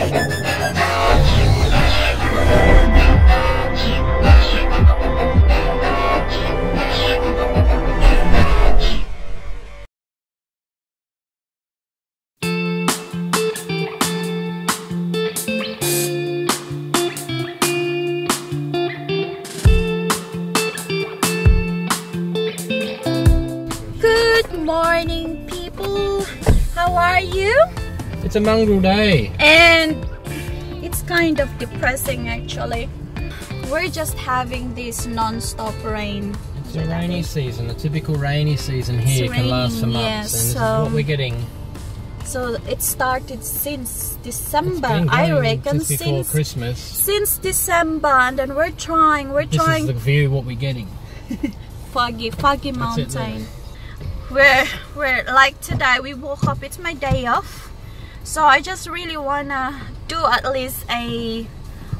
Good morning, people. How are you? It's a mongrel day. And it's kind of depressing actually. We're just having this non-stop rain. It's a rainy season. The typical rainy season here It's can last for months, yes, and this is so- what we're getting. So it started since December, I reckon. since before Since Christmas. since December, and then we're trying. We're This trying is the view what we're getting. foggy, foggy That's it there. mountain. We're we're like today. We woke up. It's my day off, so I just really wanna do at least a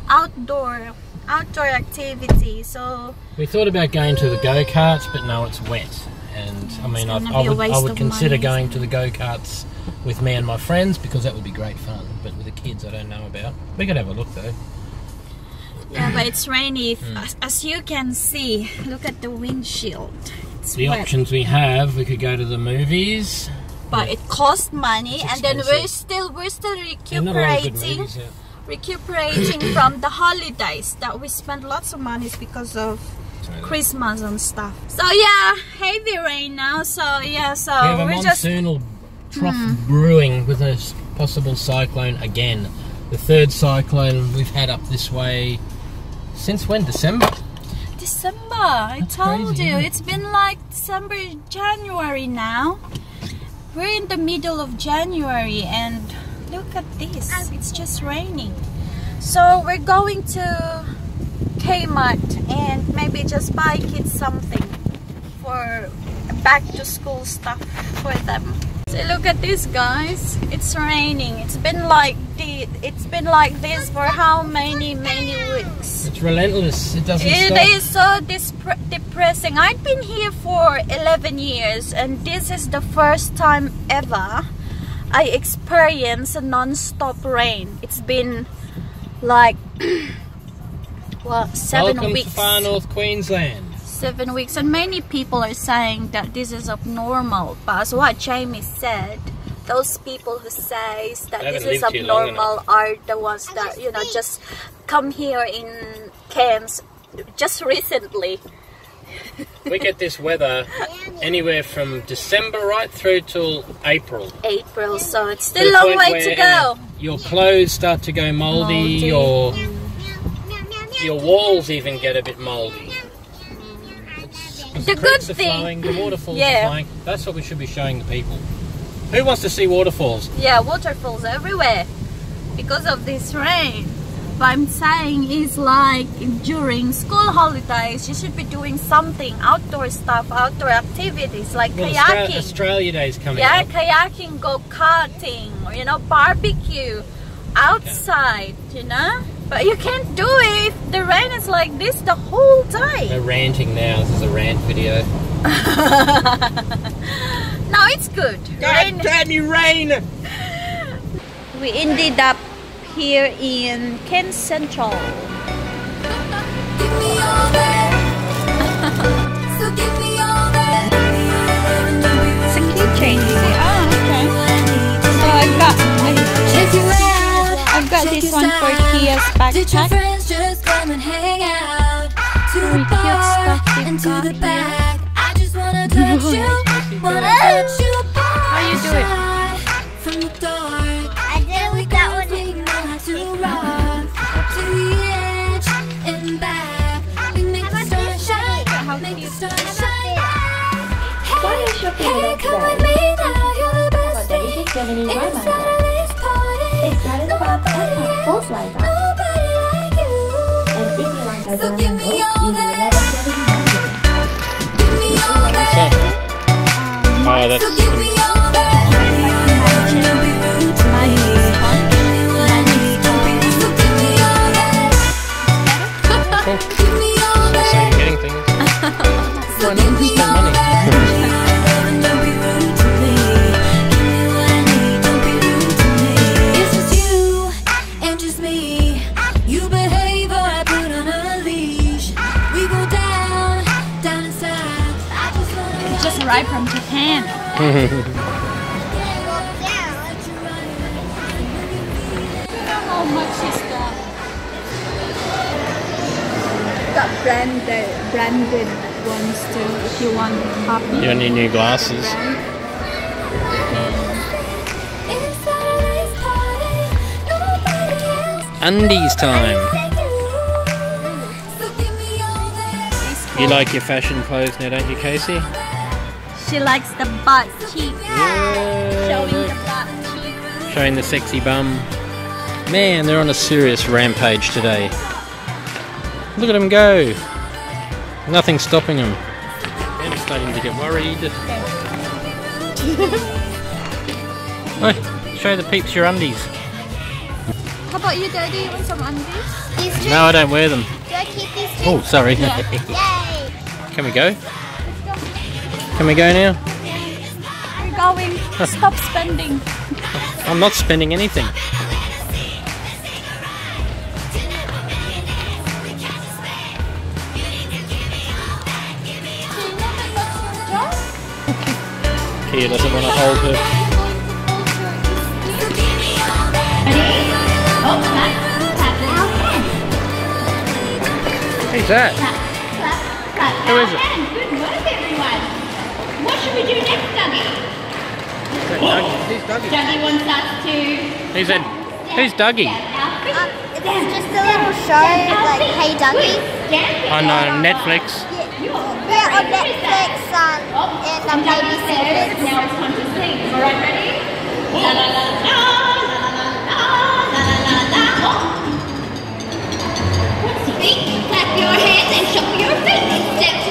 outdoor outdoor activity. So We thought about going to the go karts, but no, it's wet. And I mean, I, I would, I would consider money. going to the go karts with me and my friends because that would be great fun. But with the kids, I don't know about. We could have a look though. yeah, but it's rainy. Hmm. As, as you can see, look at the windshield. It's The wet. options we have, we could go to the movies. But it costs money, and then we're still we're still There are not a lot of good recuperating. movies. Yeah. recuperating from the holidays that we spent lots of money because of Christmas and stuff. So yeah, heavy rain now. So yeah, so We have a we're just monsoonal trough Hmm. brewing with a possible cyclone again. The third cyclone we've had up this way since when? December? December. I That's told crazy, you, it? it's been like December, January now. We're in the middle of January, and look at this. It's just raining. So we're going to Kmart and maybe just buy kids something for back to school stuff for them. So look at this guys. It's raining. It's been like the it's been like this for how many many weeks? It's relentless. It doesn't It stop. is so depressing. I've been here for 11 years and this is the first time ever I experience a non-stop rain. It's been like well, 7 Welcome weeks. to far north Queensland. Seven weeks, and many people are saying that this is abnormal. But as what Jamie said, those people who says that this is lived here long abnormal are the ones that you know just come here in camps just recently. We get this weather anywhere from December right through till April. April, so it's still the a long way to go. Your clothes start to go mouldy, Mouldy. or your walls even get a bit mouldy. The the good are thing- flowing, the waterfalls Yeah. are flowing. That's what we should be showing the people. Who wants to see waterfalls? Yeah, waterfalls everywhere because of this rain. What I'm saying is like during school holidays, you should be doing something outdoor stuff, outdoor activities like Well, kayaking. Australia Day's coming Yeah, up. kayaking, go karting, or you know, barbecue outside, you know. But you can't do it if the rain is like this the whole time. They're ranting now. This is a rant video. No, it's good. Rain- damn you, rain! we ended up here in Cairns Central. Give me all that. so give me all. It's a keychain. Oh, okay. So I've got Check you out. I've got this one for out. Kia's ah, Did your friends just come and hang out? To the bar and to the back. I just wanna touch you. Wanna touch you. How you do it? From the dark. I did with that one. We know how to rock. To the edge and back. We make the sun shine. Make the sun shine. Hey, come with me now. You're the best thing. Inside of this party. Nobody else. Nobody like you. So give me all that. Give me all that. Oh, that's. Much is that? The branded, branded ones too, if you want a copy. You need new glasses. Undies time. You like your fashion clothes now, don't you, Casey? She likes the butt cheek. Showing the butt cheek. Showing the sexy bum. Man, they're on a serious rampage today. Look at them go. Nothing's stopping them. I'm starting to get worried. Oi, show the peeps your undies. How about you, Daddy? You want some undies? No, I don't wear them. do I keep these two? Oh, sorry. Yay! Can we go? Can we go now? We're going. Stop spending. I'm not spending anything. Kia doesn't want to hold her. Who's that? Who is it? Good work, everyone. What should we do next, Duggee? Who's Duggee? Duggee wants us to Who's that? Who's Duggee? Um, it's just a little show, like Hey Duggee. dance. On uh, Netflix a Netflix on oh, and the baby says, Now it's time to sing. All right, ready? La la la la. Think, clap your hands and show your feet. Step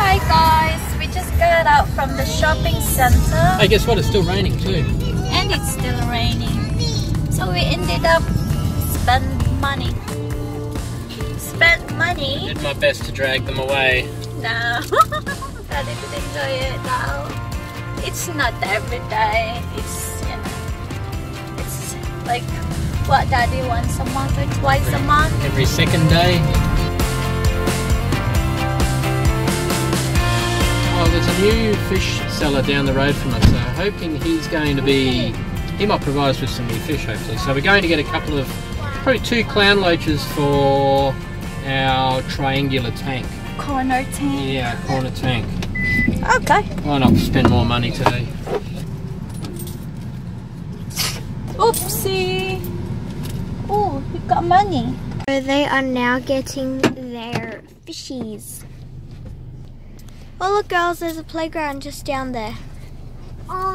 Hi guys, we just got out from the shopping center Hey, guess what? It's still raining too. and it's still raining. So we ended up spend money. Spend money. Did my best to drag them away. No. Daddy did enjoy it now. It's not every day. It's you know it's like what daddy wants a month or twice a month. Every second day. There's a new fish seller down the road from us, so hoping he's going to be. He might provide us with some new fish, hopefully. So we're going to get a couple of, probably two clown loaches for our triangular tank. Corner tank. Yeah, corner tank. Okay. Why not spend more money today? Oopsie. Oh, we got money. So they are now getting their fishies. Oh look girls, there's a playground just down there.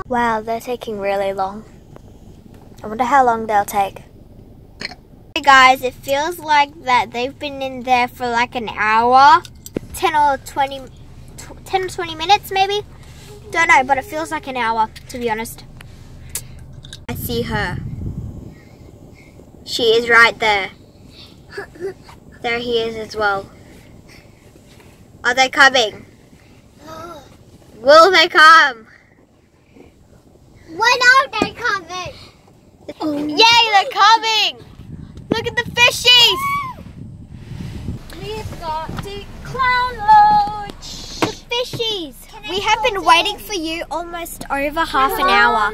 Wow, they're taking really long. I wonder how long they'll take. Hey guys, it feels like that they've been in there for like an hour. 10 or 20, 10 or 20 minutes maybe? Don't know, but it feels like an hour, to be honest. I see her. She is right there. There he is as well. Are they coming? Will they come? When are they coming? Yay, they're coming! Look at the fishies! We've got the clown loach. The fishies! We have been waiting for you almost over half an hour.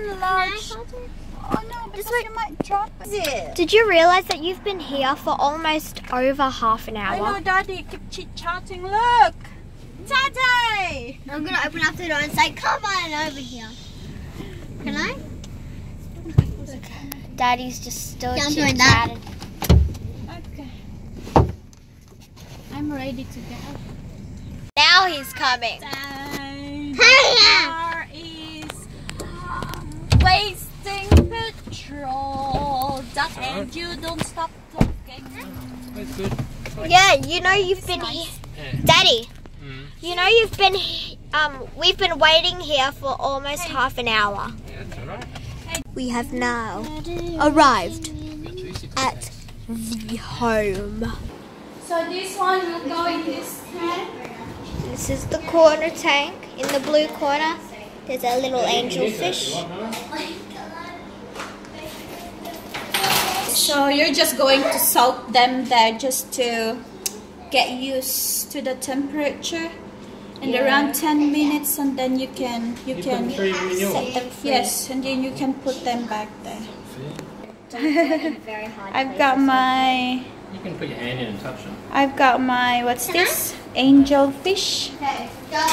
Oh no, because you might drop it. Did you realize that you've been here for almost over half an hour? I know? Daddy. Keep chit chatting. Look, Daddy. I'm gonna open up the door and say, "Come on over here." Can I? Daddy's just still Yeah, I'm doing that. Okay. I'm ready to go. Now he's coming. Car is wasting petrol. Duck and you don't stop talking. That's good. Yeah, you know you've been here. Daddy. You know you've been um we've been waiting here for almost half an hour. Yeah, that's alright. We have now arrived Got two six at the home. So this one will go in this can. This is the corner tank. In the blue corner, there's a little angelfish. So you're just going to soak them there just to get used to the temperature. And around 10 minutes and then you can you, You can put three renewal. set them yes and then you can put them back there. I've got my You can put your hand in and touch them. I've got my what's this? Angel fish Okay, go.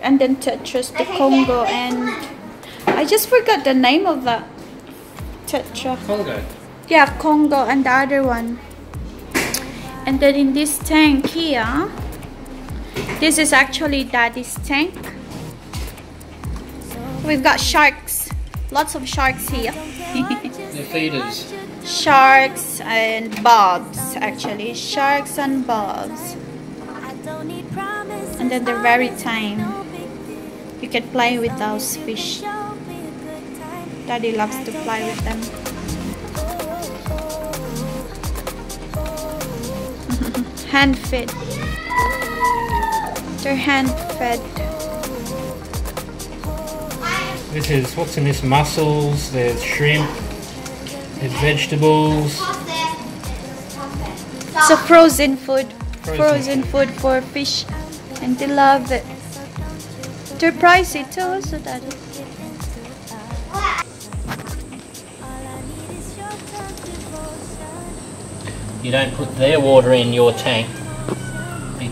and then tetras the Congo and I just forgot the name of that Tetra. Congo. Yeah, Congo and the other one. And then in this tank here, this is actually daddy's tank. We've got sharks, lots of sharks here. They're feeders. sharks and bugs, actually. Sharks and bugs. And then they're very tame. You can play with those fish. Daddy loves to play with them. hand fed. They're hand fed. This is what's in this? Mussels. There's shrimp. There's vegetables. So frozen food. Frozen Frozen food for fish. And they love it. They're pricey too, so daddy. You don't put their water in your tank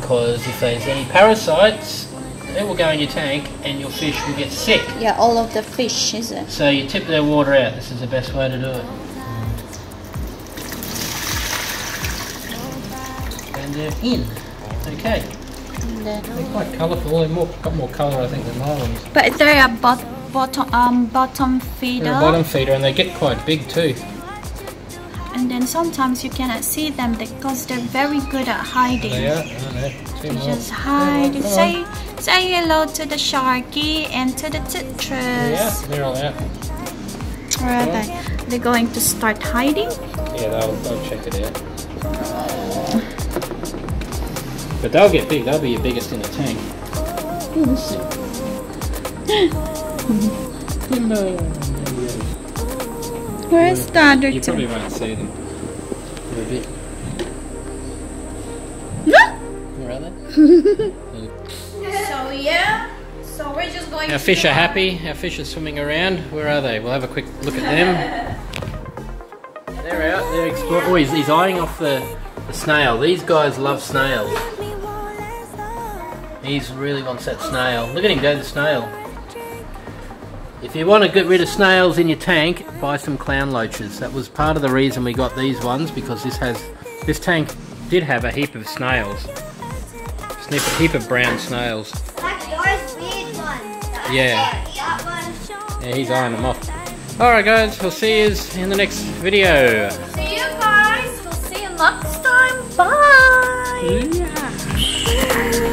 because if there's any parasites, they will go in your tank and your fish will get sick. Yeah, all of the fish, is it? So you tip their water out. This is the best way to do it. And they're in. Okay. They're quite colourful. They've more got more colour I think than my ones. But they're a bot bottom um bottom feeder. They're a bottom feeder and they get quite big too. And then sometimes you cannot see them because they're very good at hiding. They are. they? Two They more. just hide. Come on. Say say hello to the sharky and to the citrus. Yeah, they're all out. Where are they? They're going to start hiding. Yeah, they'll, they'll check it out. But they'll get big. They'll be your biggest in the tank. Where's the other You probably won't see them. They're a bit. Where are they? So yeah. So we're just going. Our fish are happy. Our fish are swimming around. Where are they? We'll have a quick look at them. They're out. They're exploring. Oh, he's, he's eyeing off the, the snail. These guys love snails. He really wants that snail. Look at him go to the snail. If you want to get rid of snails in your tank, buy some clown loaches. That was part of the reason we got these ones because this has this tank did have a heap of snails. Snip a heap of brown snails. Like yours, big one. Yeah. Yeah, he's eyeing them off. Alright guys, we'll see you in the next video. See you guys. We'll see you next time. Bye. Yeah.